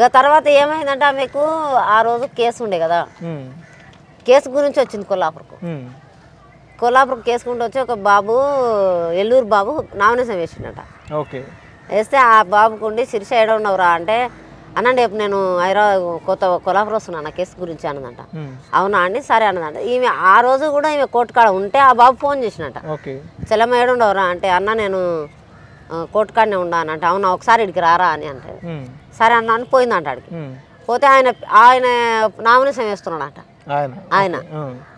ఇక తర్వాత ఏమైందంటే ఆమెకు ఆ రోజు కేసు ఉండే కదా. కేసు గురించి వచ్చింది కొల్లాపూర్కు. కేసు గురించి వచ్చి ఒక బాబు ఎల్లూరు బాబు నామినేషన్ వేసిండట. ఓకే. వేస్తే ఆ బాబుకు ఉండి శిరీష ఏడ ఉన్నవరా అంటే అనండి రేపు నేను హైదరాబాద్ కొత్త కొల్లాపూర్ వస్తున్నాను నా కేసు గురించి అన్నదంట. అవునా అండి? సరే అన్నదంట. ఈమె ఆ రోజు కూడా ఈమె కోర్టు కాడ ఉంటే ఆ బాబు ఫోన్ చేసినట ఓకే. చెల్లమ్మ ఏడుండవరా అంటే అన్న నేను కోర్టు కాడనే అవునా ఒకసారి ఇడికి రారా అని అంటే. సరే అన్న అని పోయిందంట ఆడికి. ఉమ్. పోతే ఆయన ఆయన నామినేషన్ వేస్తున్నాడట. ఆయన.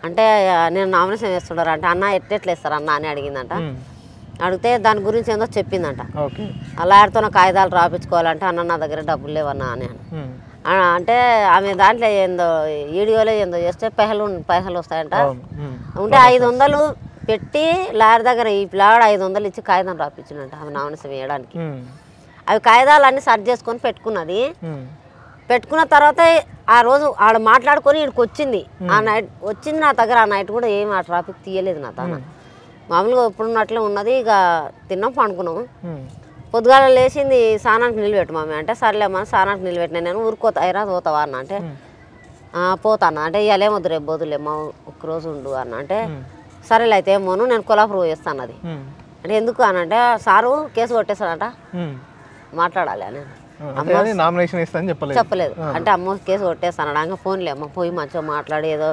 అంటే నేను నామినేషన్ వేస్తున్నాడు అంటే అన్న ఎట్లెట్లు వేస్తారు అన్న అని అడిగిందంట. అడిగితే దాని గురించి ఏందో చెప్పిందంట. నా కాగితాలు రాపించుకోవాలంటే అన్న నా దగ్గర డబ్బులు లేవన్నా అని అంటే ఆమె దాంట్లో ఏందో ఈడియోలో ఏందో చేస్తే పైసలు పైసలు వస్తాయంట. ఉంటే ఐదు వందలు పెట్టి లాయర్ దగ్గర ఈ పిల్లాడు ఐదు వందలు ఇచ్చి కాగితం రాపించినట్ట ఆమె నామినేషన్ వేయడానికి. అవి కాగితాలు అన్నీ సర్చ్ చేసుకొని పెట్టుకున్నది. పెట్టుకున్న తర్వాత ఆ రోజు ఆడ మాట్లాడుకొని ఇక్కడికి వచ్చింది. ఆ నైట్ వచ్చింది నా దగ్గర ఆ నైట్ కూడా ఏం ఆ ట్రాఫిక్ తీయలేదు నా తన. మామూలుగా ఎప్పుడున్నట్లే ఉన్నది ఇక తిన్నాం పండుకున్నాం. పొద్దుగాల లేచింది స్నానానికి నిలబెట్టు మమ్మీ అంటే సర్లేమ్మా స్నానానికి నిలబెట్టిన నేను ఊరుకోతా అయిరా పోతావా అన్న అంటే "ఆ, పోతాను అంటే ఇవాళ ఏమొద్దు రేపు బదులేమ్మా ఒక్కరోజు ఉండు అన్న అంటే సరేలే అయితే ఏమోను నేను కొలాపురం పోయేస్తాను అది. అంటే ఎందుకు అని అంటే సారు కేసు కొట్టేస్తాడట ఉమ్. మాట్లాడాలి అని. నామినేషన్ చెప్పలేదు. చెప్పలేదు. అంటే అమ్మ కేసు కొట్టేస్తాను అనగా ఫోన్లే. అమ్మ పోయి మంచిగా మాట్లాడి ఏదో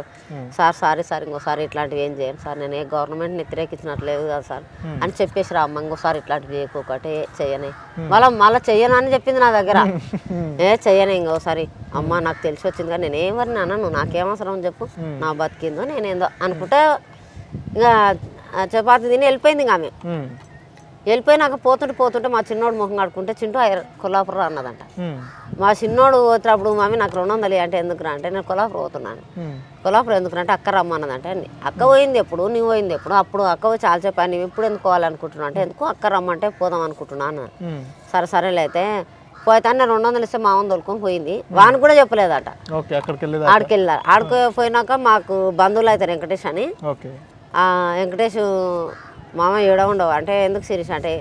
సార్ సారీ సార్ ఇంకోసారి ఇట్లాంటివి ఏం చేయను. సార్ నేను ఏ గవర్నమెంట్ వ్యతిరేకించినట్లేదు కదా సార్. అని చెప్పేసి రా అమ్మ ఇంకోసారి ఇట్లాంటివి చేయకోకటే చేయని. మళ్ళీ మళ్ళీ చెయ్యను అని చెప్పింది నా దగ్గర. ఏ చెయ్యను ఇంకోసారి. అమ్మ నాకు తెలిసి వచ్చింది కానీ నేను ఎవరిని అనను నాకేం అవసరం అని చెప్పు నా బతికిందో నేనేందో అనుకుంటే ఇక చపాతి తిని వెళ్ళిపోయింది ఇంకా ఆమె. వెళ్ళిపోయినాక పోతుంటే పోతుంటే మా చిన్నోడు ముఖం కడుకుంటే చింటూ కొల్లాపురం అన్నదంట. మా చిన్నోడు పోతున్నప్పుడు మమ్మీ నాకు రెండు వందలు ఇయ్యి" అంటే ఎందుకురా? అంటే నేను కొల్లాపురం పోతున్నాను. కొల్లాపురం ఎందుకురా? అంటే అక్క రమ్మన్నదంటే. "నీ అక్క పోయింది ఎప్పుడు? నువ్వు పోయింది ఎప్పుడు? అప్పుడు అక్క పోయి చాలా చెప్పాను నువ్వు ఇప్పుడు ఎందుకు పోవాలనుకుంటున్నావు? అంటే ఎందుకు? అక్క రమ్మంటే పోదాం అనుకుంటున్నాను. సరే సరేలే అయితే పోతే నేను రెండు వందలు ఇస్తే మా వంద తోలుకొని పోయింది. వాని కూడా చెప్పలేదట. ఆడికి వెళ్ళారు ఆడికి పోయినాక మాకు బంధువులు అవుతారు వెంకటేష్ అని. వెంకటేష్ మామ ఏడ ఉండవు. అంటే ఎందుకు శిరీష్ అంటే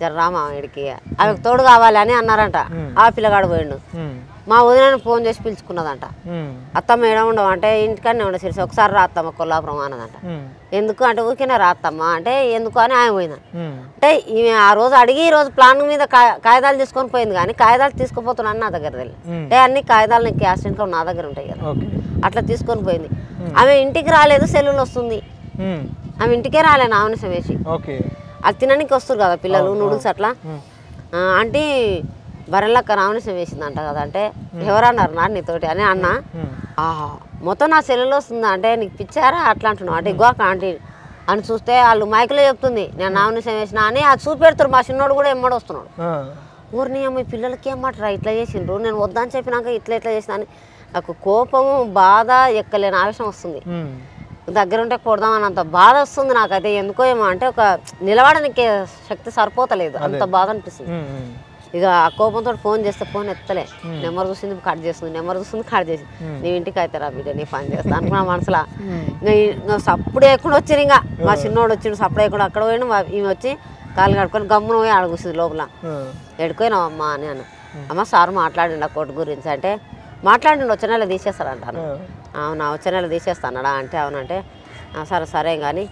జర రా మామ ఇడికి ఆమెకు తోడు కావాలి అని అన్నారంట. ఆ పిల్లగాడు పోయిండు. మా వదిన ఫోన్ చేసి పిలుచుకున్నదంట. అత్తమ్మ ఏడ ఉండవు. అంటే ఇంటికనే ఉండే శిరీష్ ఒకసారి రా అత్తమ్మ కొల్లాపురం అన్నదంట. ఎందుకు? అంటే ఊరికేనే రా అత్తమ్మ. అంటే ఎందుకు అని ఆయన పోయింది. అంటే ఈమె ఆ రోజు అడిగి ఈ రోజు ప్లాన్ మీద కాగితాలు తీసుకొని పోయింది కానీ కాగితాలు తీసుకుపోతున్నాను నా దగ్గర ఉమ్. అంటే అన్ని కాగితాలు నీకు యాక్సిడెంట్లో నా దగ్గర ఉంటాయి కదా. ఓకే. అట్లా తీసుకొని పోయింది. ఆమె ఇంటికి రాలేదు సెల్లులు వస్తుంది. ఆమె ఇంటికే రాలే వేసి ఓకే. అది తినడానికి వస్తారు కదా పిల్లలు నూడిల్స్ అట్లా. అంటే బర్రెలక్క నామినేషన్ వేసిందంట కదా అంటే ఎవరన్నారు నా నీతోటి అని అన్న. ఆహా మొత్తం నా సెల్లులో వస్తుందా అంటే నీకు పిచ్చారా అట్లా అంటున్నావు అంటే ఇగో ఆంటీ అని చూస్తే వాళ్ళు మైకులో చెప్తుంది నేను నామినేషన్ వేసిన అని అది చూపెడతారు. మా చిన్నోడు కూడా ఎమ్మడి వస్తున్నాడు. ఊరిని అమ్మ ఈ పిల్లలకి ఏమంటారా? ఇట్లా చేసిండ్రు. నేను వద్దని చెప్పినాక ఇట్లా ఇట్లా చేసిన అని. నాకు కోపము బాధ ఎక్కలేని ఆవేశం వస్తుంది. దగ్గర ఉంటే కొడదామని అంత బాధ వస్తుంది నాకైతే. ఎందుకో ఏమో అంటే ఒక నిలబడడానికి శక్తి సరిపోతలేదు. అంత బాధ అనిపిస్తుంది. ఇక ఆ కోపంతో ఫోన్ చేస్తే ఫోన్ ఎత్తలే. నెంబర్ చూసింది కట్ చేస్తుంది నెంబర్ చూస్తుంది కట్ చేసింది నీ ఇంటికి అయితే రా బిడ్డ నీ పని చేస్తా అనుకున్నా మనసులో. ఇంకా సప్పుడు వేయకుండా వచ్చారు ఇంకా. మా చిన్నోడు వచ్చిండు సప్పుడు వేయకుండా అక్కడ పోయిన ఈమె వచ్చి కాలు కడుకొని గమ్మున పోయి అడుగుస్తుంది లోపల. ఎడుకోయినావు అమ్మ అని అన్న. అమ్మ సార్ మాట్లాడిండు ఆ కోర్టు గురించి. అంటే మాట్లాడిండు వచ్చే నెల తీసేస్తారంటాను అవునా వచ్చే నెల తీసేస్తానడా అంటే అవునంటే "ఆ, సరే సరే కానీ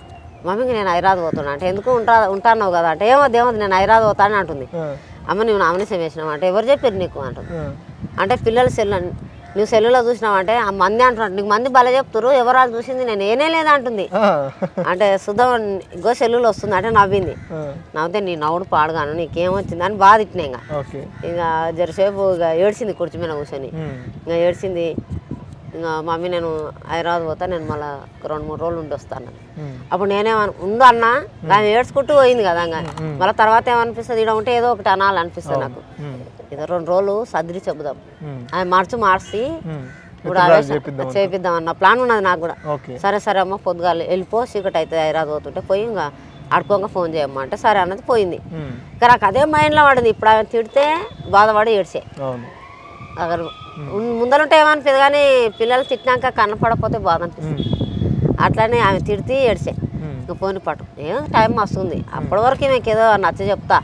మమ్మీకి నేను హైదరాబాద్ పోతున్నా అంటే ఎందుకు ఉంటా ఉంటాన్నావు కదా అంటే ఏమో ఏమో నేను హైదరాబాద్ పోతానని అంటుంది. అమ్మ నువ్వు నామినేషన్ వేసినావు అంటే ఎవరు చెప్పారు నీకు అంటుంది. అంటే పిల్లల సెల్ నువ్వు సెల్లులో చూసినావు అంటే ఆ మంది అంటున్నాడు నీకు మంది భలే చెప్తురు ఎవరు వాళ్ళు చూసింది నేను ఏనే లేదా అంటుంది ఆ. అంటే సుధా ఇగో సెల్లులో వస్తుంది అంటే నవ్వింది. నవ్వితే నీ నవ్వుడు పాడుగాను నీకేమొచ్చింది అని బాధ ఇట్టినా ఇంకా ఇక జరసేపు ఇక ఏడ్చింది కుర్చీ మీద కూర్చొని. ఇంకా ఏడ్చింది ఇంకా మమ్మీ నేను హైదరాబాద్ పోతా నేను మళ్ళీ రెండు మూడు రోజులు ఉండి వస్తాను. అప్పుడు నేనేమను ఉండు అన్న ఆమె ఏడ్చుకుంటూ పోయింది కదా మళ్ళీ తర్వాత ఏమనిపిస్తుంది ఇక్కడ ఉంటే ఏదో ఒకటి అనాలనిపిస్తుంది నాకు. ఉమ్. ఏదో రెండు రోజులు సర్దిరి చెబుదాం. ఆమె మార్చి మార్చి. ఇప్పుడు చేపిద్దాం అన్న ప్లాన్ ఉన్నది నాకు కూడా. సరే సరే అమ్మ పొద్దుగాల వెళ్ళిపో చీకటి అయితే హైదరాబాద్ పోతుంటే పోయి ఇంకా ఆడుకోగా ఫోన్ చేయమ్మా అంటే సరే అన్నది పోయింది. ఇంకా నాకు అదే మైండ్లో పడింది. ఇప్పుడు ఆమె తిడితే బాధపడి ఏడ్చే. ఉన్- ముందరుంటే ఏమనిపించదు కానీ పిల్లలు తిట్టినాక కనపడకపోతే బాధ అనిపిస్తుంది అట్లానే ఆమె తిడితే ఏడ్చే. ఇంకా పోని పట్టు. ఏం టైం వస్తుంది. అప్పటి వరకు మీకు ఏదో నచ్చ చెప్తా.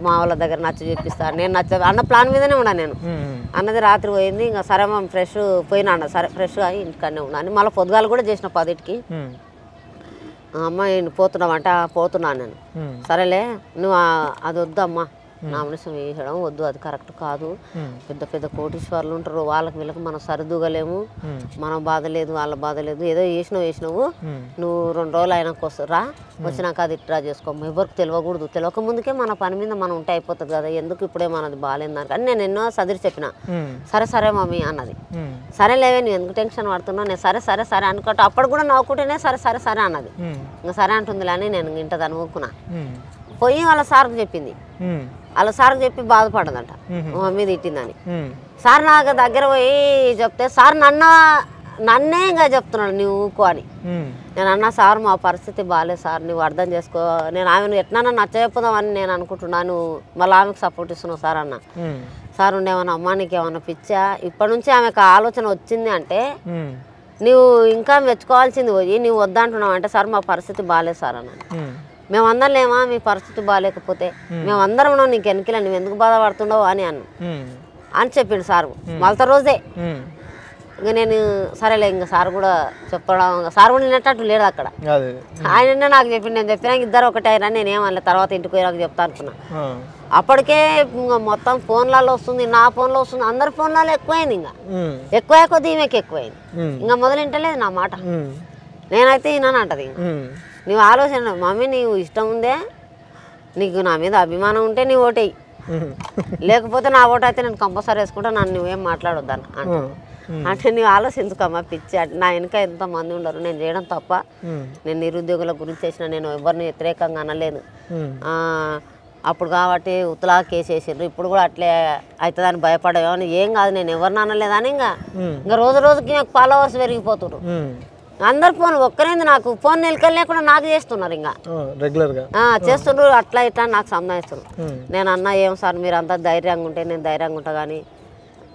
మా వాళ్ళ దగ్గర నచ్చ చూపిస్తా నేను నచ్చ అన్న ప్లాన్ మీదనే ఉన్నా నేను. అన్నది రాత్రి పోయింది. ఇంకా సరే మా ఫ్రెష్ పోయినా అన్న. సరే ఫ్రెష్గా ఇంటికనే ఉన్నాను మళ్ళీ పొద్దుగాలు కూడా చేసిన పదిటికి. అమ్మ పోతున్నావంట పోతున్నాను నేను. సరేలే నువ్వు అది వద్దమ్మా. నామినేషన్ వేయడం వద్దు అది కరెక్ట్ కాదు. పెద్ద పెద్ద కోటీశ్వర్లు ఉంటారు వాళ్ళకి వీళ్ళకి మనం సరిదూగలేము. మనం బాధ లేదు వాళ్ళ బాధ లేదు. ఏదో వేసినావు వేసినావు. నువ్వు రెండు రోజులు అయినాక వస్తారా వచ్చినాక అది ఇట్లా చేసుకోము. ఎవరికి తెలియకూడదు తెలియక ముందుకే మన పని మీద మనం ఉంటే అయిపోతుంది కదా. ఎందుకు ఇప్పుడే మనది బాగాలేదు అని నేను ఎన్నో సదిరి చెప్పిన. సరే సరే మమ్మీ అన్నది. సరే లేవే నువ్వు ఎందుకు టెన్షన్ పడుతున్నావు? నేను సరే సరే సరే అనుకుంటా. అప్పుడు కూడా నవ్వుకుంటేనే సరే సరే సరే అన్నది. ఇంకా సరే అంటుందిలే అని నేను ఇంట దాన్ని ఊరుకున్నా ఉమ్. పోయి వాళ్ళ సార్కి చెప్పింది. వాళ్ళ సార్కి చెప్పి బాధపడదంట. మమ్మీ తిట్టిందని. సార్ నాకు దగ్గర పోయి చెప్తే సార్ నన్న నన్నే ఇంకా చెప్తున్నాడు నువ్వు ఊకో అని. నేను అన్నా సార్ మా పరిస్థితి బాగాలేదు సార్ నువ్వు అర్థం చేసుకో. నేను ఆమెను నచ్చ చెప్పుదామని నేను అనుకుంటున్నాను మళ్ళీ ఆమెకు సపోర్ట్ ఇస్తున్నావు సార్ అన్న. సార్ ఉండేమన్నా అమ్మా నీకు ఏమన్నా పిచ్చా? ఇప్పటి నుంచి ఆమెకు ఆలోచన వచ్చింది అంటే. నువ్వు ఇంకా మెచ్చుకోవాల్సింది పోయి నువ్వు వద్దంటున్నావు అంటే సార్ మా పరిస్థితి బాగాలేదు సార్ అన్నాను ఉమ్. మేమందరం లేమా మీ పరిస్థితి బాగాలేకపోతే మేమందరం ఉన్నాం నీకు వెనకలే నువ్వు ఎందుకు బాధపడుతున్నావు అని అన్న. అని చెప్పిండు సార్ మళ్ళీ రోజే. ఇంకా నేను సరేలే ఇంకా సార్ కూడా చెప్పడం సార్ కూడా నిన్నట్టు లేడు అక్కడ ఆయన నాకు చెప్పిండు నేను చెప్పినా ఇద్దరు ఒకటే అయినా నేనేమన్నా తర్వాత ఇంటికి పోయినాక చెప్తా అనుకున్నా. అప్పటికే ఇంకా మొత్తం ఫోన్లలో వస్తుంది నా ఫోన్లో వస్తుంది అందరి ఫోన్లలో ఎక్కువైంది ఇంకా. ఎక్కువ కొద్ది ఈమెకి ఎక్కువైంది. ఇంకా మొదలింటలేదు నా మాట. నేనైతే ఈయన అంటది. నువ్వు ఆలోచన మమ్మీ నీవు ఇష్టం ఉందే నీకు నా మీద అభిమానం ఉంటే నీ ఓటేయి. లేకపోతే నా ఓటు అయితే నేను కంపల్సరీ వేసుకుంటా నన్ను నువ్వేం మాట్లాడొద్దాను అంట నువ్వు ఆలోచించుకోమ్మా పిచ్చి అంటే నా వెనక ఎంతమంది ఉండరు. నేను చేయడం తప్ప. నేను నిరుద్యోగుల గురించి చేసిన నేను ఎవరిని వ్యతిరేకంగా అనలేదు. అప్పుడు కాబట్టి ఉత్తలా కేసు వేసిండ్రు. ఇప్పుడు కూడా అట్లే అవుతుందని భయపడేమో అని ఏం కాదు నేను ఎవరిని అనలేదని ఇంకా. ఇంకా రోజు రోజుకి నాకు ఫాలోవర్స్ పెరిగిపోతున్నారు. అందరు ఫోన్ ఒక్కరేంది నాకు ఫోన్ నిలకలు లేకుండా నాకు చేస్తున్నారు ఇంకా. రెగ్యులర్గా? ఆ, చేస్తుండ్రు అట్లా ఇట్లా నాకు సంబంధిస్తున్నారు. నేను అన్నా ఏం సార్ మీరు అంతా ధైర్యంగా ఉంటే నేను ధైర్యంగా ఉంటా కానీ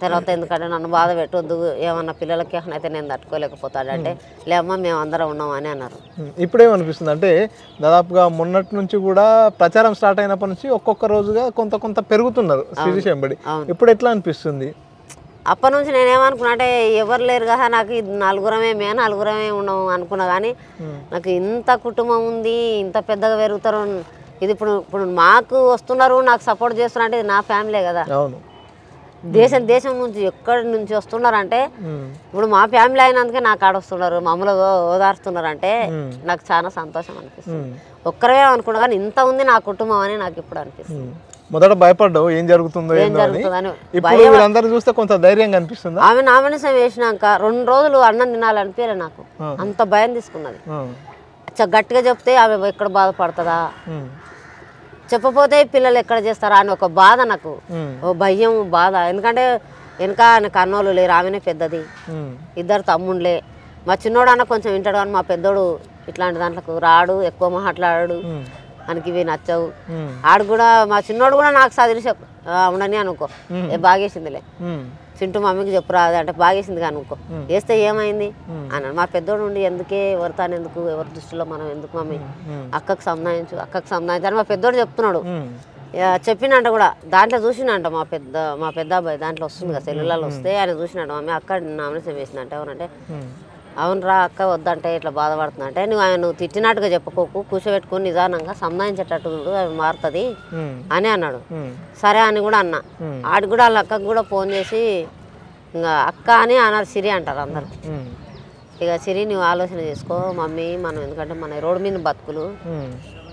తర్వాత ఎందుకంటే నన్ను బాధ పెట్టొద్దు ఏమన్నా పిల్లలకి అయితే నేను తట్టుకోలేకపోతాడంటే లేమ్మా మేము అందరం ఉన్నాం అని అన్నారు. ఇప్పుడేమనిపిస్తుంది అంటే దాదాపుగా మొన్నటి నుంచి కూడా ప్రచారం స్టార్ట్ అయినప్పటి నుంచి ఒక్కొక్క రోజుగా కొంత కొంత పెరుగుతున్నారు శిరీష్ ఎంబడి. ఇప్పుడు ఎట్లా అనిపిస్తుంది? అప్పటి నుంచి నేనేమనుకున్నా అంటే ఎవరు లేరు కదా నాకు నలుగురమే మే నలుగురమే ఉండము అనుకున్నా కానీ నాకు ఇంత కుటుంబం ఉంది ఇంత పెద్దగా పెరుగుతారు ఇది ఇప్పుడు ఇప్పుడు మాకు వస్తున్నారు నాకు సపోర్ట్ చేస్తున్నారు అంటే ఇది నా ఫ్యామిలీ కదా దేశం దేశం నుంచి ఎక్కడి నుంచి వస్తున్నారంటే. ఇప్పుడు మా ఫ్యామిలీ అయినందుకే నాకు ఆడ వస్తున్నారు మమ్మల్ని ఓ- ఓదారుస్తున్నారు అంటే ఉమ్. నాకు చాలా సంతోషం అనిపిస్తుంది. ఒక్కరే అనుకున్నా కానీ ఇంత ఉంది నా కుటుంబం అని నాకు ఇప్పుడు అనిపిస్తుంది. మొదట భయపడ్డావు ఏం జరుగుతుందో ఇప్పుడు వీళ్ళందరూ చూస్తే కొంత ధైర్యంగా అనిపిస్తుందా? ఆమె నామినేషన్ వేసినాక రెండు రోజులు అన్నం తినాలనిపించలే నాకు. అంత భయం తీసుకున్నది. గట్టిగా చెప్తే ఆమె ఎక్కడ బాధపడుతుందా. చెప్పపోతే పిల్లలు ఎక్కడ చేస్తారా అని ఒక బాధ నాకు. ఓ భయం బాధ. ఎందుకంటే వెనక ఆయనకు అన్నోళ్ళు లేరు ఆమెనే పెద్దది. ఇద్దరు తమ్ముళ్ళే. మా చిన్నోడు అన్న కొంచెం వింటాడు కానీ మా పెద్దోడు ఇట్లాంటి దాంట్లోకి రాడు ఎక్కువ మాట్లాడాడు. ఉమ్. ఆయనకి ఇవి నచ్చవు. ఆడు కూడా మా చిన్నోడు కూడా నాకు ఆ, ఉండని అనుకో. ఏ బాగేసిందిలే. చింటూ మమ్మీకి చెప్పురా అది అంటే బాగేసింది అనుకో. వేస్తే ఏమైంది? అన్నాడు. మా పెద్దోడు ఉండి ఎందుకే ఎవరితాను ఎందుకు ఎవరి దృష్టిలో మనం ఎందుకు మమ్మీ. అక్కకు సంబంధించు అక్కకు అని మా పెద్దోడు చెప్తున్నాడు. చెప్పినంట కూడా. దాంట్లో చూసినంట మా పెద్ద మా పెద్ద అబ్బాయి. దాంట్లో వస్తుంది కదా సెల్లులలో వస్తే ఆయన చూసినంట. మమ్మీ అక్క నామినేషన్ వేసినంట ఎవరంటే. అవునరా అక్క వద్దంటే ఇట్లా బాధపడుతున్నా అంటే నువ్వు ఆయన నువ్వు తిట్టినట్టుగా చెప్పుకోకు కూర్చోబెట్టుకొని నిదానంగా సంధానించేటట్టు చూడు అవి మారుతుంది. అని అన్నాడు. సరే అని కూడా అన్నా. ఆడికి కూడా వాళ్ళ అక్కకు కూడా ఫోన్ చేసి ఇంకా అక్క అని అన్నారు సిరి అంటారు అందరు. ఇక సిరి నువ్వు ఆలోచన చేసుకో మమ్మీ మనం ఎందుకంటే మన రోడ్డు మీద బతుకులు.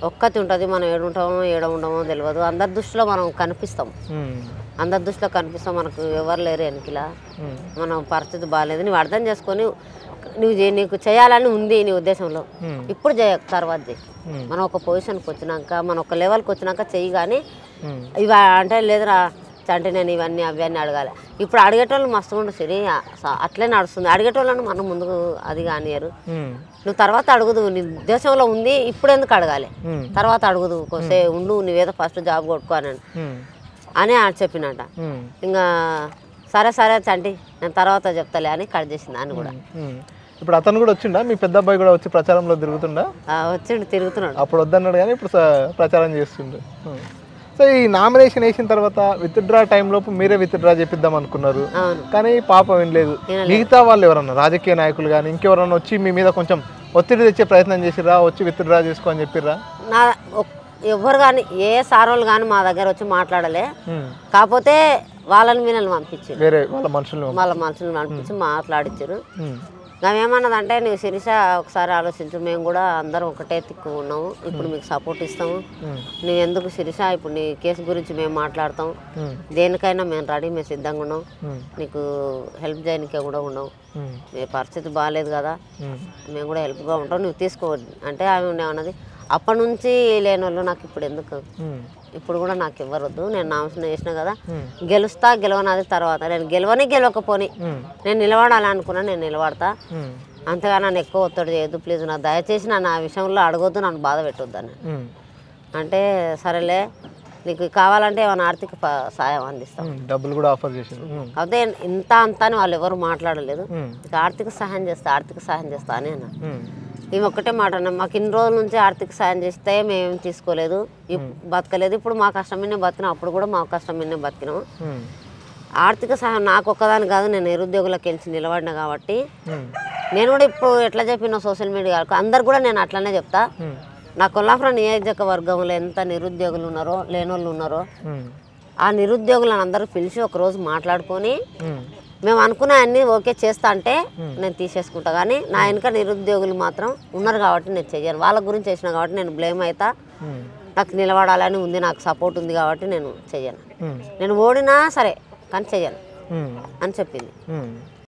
ఒక్కతి ఉంటుంది మనం ఏడుంటామో ఏడ ఉండమో తెలియదు అందరి దృష్టిలో మనం కనిపిస్తాం. అందరి దృష్టిలో కనిపిస్తాం మనకు ఎవరు లేరు వెనకిలా. మనం పరిస్థితి బాగాలేదు నువ్వు అర్థం చేసుకొని నువ్వు నీకు చేయాలని ఉంది నీ ఉద్దేశంలో. ఇప్పుడు చేయ తర్వాత చేయి. మనం ఒక పొజిషన్కి వచ్చినాక మనం ఒక లెవెల్కి వచ్చినాక చెయ్యి కానీ. ఇవి అంటే లేదురా అంటే నేను ఇవన్నీ అవన్నీ అడగాలి ఇప్పుడు అడిగేటోళ్ళు మస్తు ఉండు సరే అట్లే నడుస్తుంది అడిగేటోళ్ళని మనం ముందుకు అది కానియరు. నువ్వు తర్వాత అడుగుదు నీ ఉద్దేశంలో ఉంది ఇప్పుడు ఎందుకు అడగాలి. తర్వాత అడుగుదు కొసే ఉండు నువ్వేదో ఫస్ట్ జాబ్ కొట్టుకోనని. అని చెప్పినట. ఇంకా సరే సరే చంటి నేను తర్వాత చెప్తాలే అని కట్ చేసింది ఆయన కూడా. ఇప్పుడు అతను కూడా వచ్చిండా? మీ పెద్ద అబ్బాయి కూడా వచ్చి ప్రచారంలో తిరుగుతుండా? వచ్చిండు తిరుగుతున్నాడు. అప్పుడు వద్దన్నాడు కానీ ఇప్పుడు ప్రచారం చేస్తుండు. సో ఈ నామినేషన్ వేసిన తర్వాత విత్డ్రా లోపు మీరే విత్డ్రా చేపిద్దాం అనుకున్నారు. కానీ పాపం వినలేదు. మిగతా వాళ్ళు ఎవరన్నా రాజకీయ నాయకులు కానీ ఇంకెవరన్నా వచ్చి మీ మీద కొంచెం ఒత్తిడి తెచ్చే ప్రయత్నం చేసిర్రా? వచ్చి విత్డ్రా చేసుకో అని చెప్పిర్రా? నా ఎవ్వరు కానీ ఏ సార్ వాళ్ళు కానీ మా దగ్గర వచ్చి మాట్లాడలే. కాకపోతే వాళ్ళని వీళ్ళని పంపించారు వేరే వాళ్ళ మనుషులు వాళ్ళ మనుషులను పంపించి మాట్లాడించారు ఏమన్నదంటే నువ్వు శిరీష ఒకసారి ఆలోచించు మేము కూడా అందరం ఒకటే తిక్కు ఉన్నాము ఇప్పుడు మీకు సపోర్ట్ ఇస్తాము. నువ్వు ఎందుకు శిరీష ఇప్పుడు నీ కేసు గురించి మేము మాట్లాడతాం. దేనికైనా మేము రెడీ మేము సిద్ధంగా ఉన్నాం. నీకు హెల్ప్ చేయడానికే కూడా ఉన్నాం. నీ పరిస్థితి బాగాలేదు కదా. మేము కూడా హెల్ప్గా ఉంటాం నువ్వు తీసుకోవద్దు అంటే ఆమె ఏమన్నది అప్పటి నుంచి లేని వాళ్ళు నాకు ఇప్పుడు ఎందుకు. ఇప్పుడు కూడా నాకు ఇవ్వరొద్దు నేను నామసం చేసిన కదా. గెలుస్తా గెలవనది తర్వాత నేను గెలవని గెలవకపోని. నేను నిలబడాలి అనుకున్నా నేను నిలబడతా. అంతగా నన్ను ఎక్కువ ఒత్తిడి చేయొద్దు ప్లీజ్ నా దయచేసి నన్ను ఆ విషయంలో అడగొద్దు నన్ను బాధ పెట్టొద్దు అని ఉమ్. అంటే సరేలే నీకు కావాలంటే ఏమైనా ఆర్థిక సాయం అందిస్తాం. డబ్బులు కూడా ఆఫర్ చేసింది. అదే ఇంత అంత అని వాళ్ళు ఎవరు మాట్లాడలేదు ఆర్థిక సహాయం చేస్తా ఆర్థిక సహాయం చేస్తా అని అన్న ఈమె ఒక్కటే మాట అన్న మాకు ఇన్ని రోజుల నుంచి ఆర్థిక సాయం చేస్తే మేము తీసుకోలేదు బతకలేదు ఇప్పుడు మా కష్టం మీదనే బతికినాం అప్పుడు కూడా మా కష్టం మీదనే బతికినాం. ఆర్థిక సహాయం నాకు ఒక్కదాని కాదు నేను నిరుద్యోగులకు గెలిచి నిలబడిన కాబట్టి. నేను కూడా ఇప్పుడు ఎట్లా చెప్పిన సోషల్ మీడియా అందరు కూడా నేను అట్లనే చెప్తా. నా కొల్లాపురం నియోజకవర్గంలో ఎంత నిరుద్యోగులు ఉన్నారో లేనోళ్ళు ఉన్నారో. ఆ నిరుద్యోగులను అందరూ పిలిచి ఒకరోజు మాట్లాడుకొని. మేము అనుకున్న అన్ని ఓకే చేస్తా అంటే నేను తీసేసుకుంటా కానీ నా వెనుక నిరుద్యోగులు మాత్రం ఉన్నారు కాబట్టి నేను చెయ్యను వాళ్ళ గురించి చేసిన కాబట్టి నేను బ్లేమ్ అవుతా. నాకు నిలబడాలని ఉంది నాకు సపోర్ట్ ఉంది కాబట్టి నేను చెయ్యను. నేను ఓడినా సరే కానీ చెయ్యను. అని చెప్పింది.